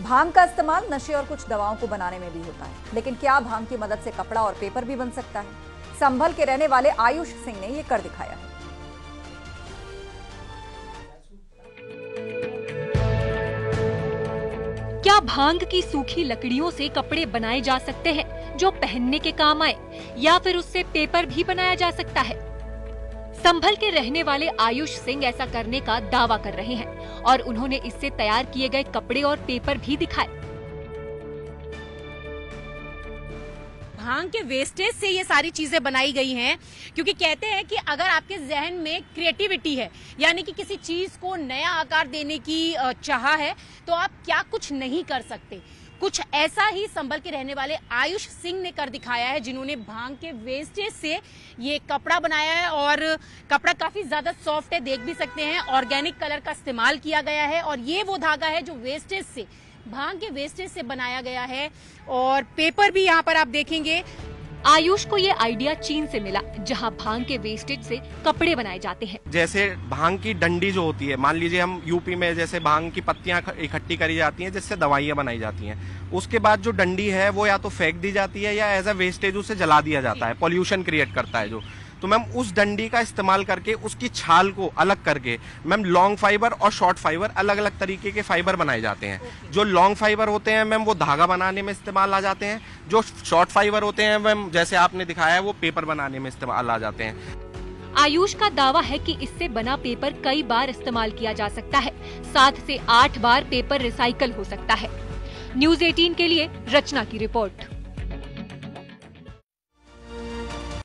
भाँग का इस्तेमाल नशे और कुछ दवाओं को बनाने में भी होता है। लेकिन क्या भाँग की मदद से कपड़ा और पेपर भी बन सकता है? संभल के रहने वाले आयुष सिंह ने ये कर दिखाया है। क्या भाँग की सूखी लकड़ियों से कपड़े बनाए जा सकते हैं जो पहनने के काम आए, या फिर उससे पेपर भी बनाया जा सकता है? संभल के रहने वाले आयुष सिंह ऐसा करने का दावा कर रहे हैं और उन्होंने इससे तैयार किए गए कपड़े और पेपर भी दिखाए। भाँग के वेस्टेज से ये सारी चीज़ें बनाई गई हैं, क्योंकि कहते हैं कि अगर आपके जहन में क्रिएटिविटी है, यानी कि किसी चीज़ को नया आकार देने की चाह है तो आप क्या कुछ नहीं कर सकते। कुछ ऐसा ही संभल के रहने वाले आयुष सिंह ने कर दिखाया है, जिन्होंने भाँग के वेस्टेज से ये कपड़ा बनाया है, और कपड़ा काफ़ी ज़्यादा सॉफ्ट है, देख भी सकते हैं ऑर्गेनिक कलर का इस्तेमाल किया गया है, और ये वो धागा है जो वेस्टेज से भाँग के वेस्टेज से बनाया गया है और पेपर भी यहाँ पर आप देखेंगे। आयुष को ये आइडिया चीन से मिला जहाँ भाँग के वेस्टेज से कपड़े बनाए जाते हैं। जैसे भाँग की डंडी जो होती है मान लीजिए हम यूपी में जैसे भाँग की पत्तियाँ इकट्ठी करी जाती हैं जिससे दवाइयाँ बनाई जाती हैं। उसके बाद जो डंडी है वो या तो फेंक दी जाती है या एज अ वेस्टेज उसे जला दिया जाता है पॉल्यूशन क्रिएट करता है जो। तो मैम उस डंडी का इस्तेमाल करके उसकी छाल को अलग करके मैम लॉन्ग फाइबर और शॉर्ट फाइबर अलग अलग तरीके के फाइबर बनाए जाते हैं। जो लॉन्ग फाइबर होते हैं मैम वो धागा बनाने में इस्तेमाल आ जाते हैं। जो शॉर्ट फाइबर होते हैं मैम जैसे आपने दिखाया है वो पेपर बनाने में इस्तेमाल आ जाते हैं। आयुष का दावा है कि इससे बना पेपर कई बार इस्तेमाल किया जा सकता है। सात से आठ बार पेपर रिसाइकल हो सकता है। न्यूज़ 18 के लिए रचना की रिपोर्ट।